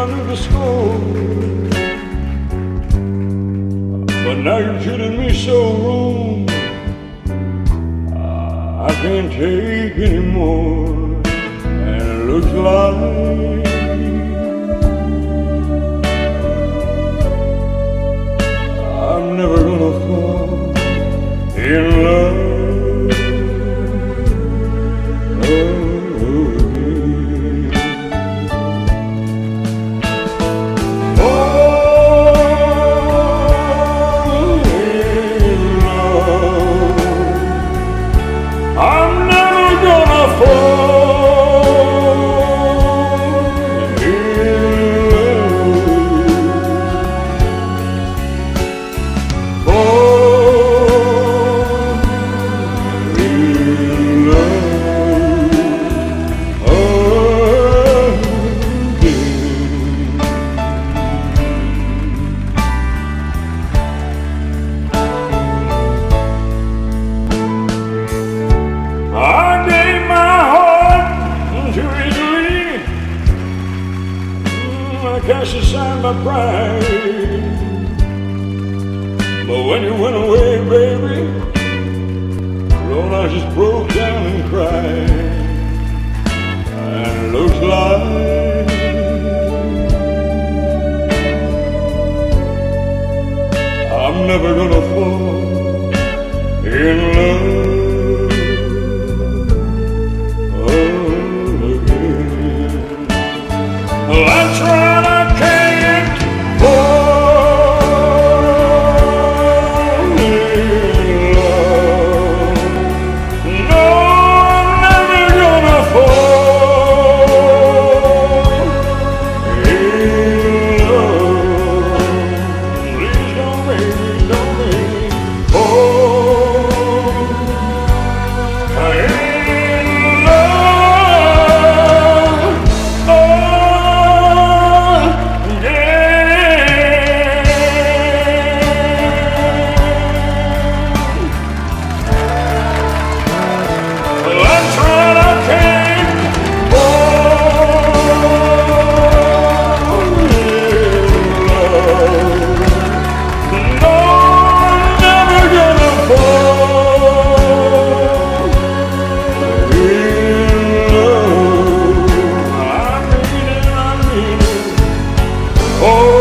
I knew the score. But now you're treating me so wrong. I can't take anymore. And it looks like Aside my pride. But when you went away, baby, Lord, I just broke down and cried. And looks like I'm never gonna fall in love again. Well, I tried. Oh.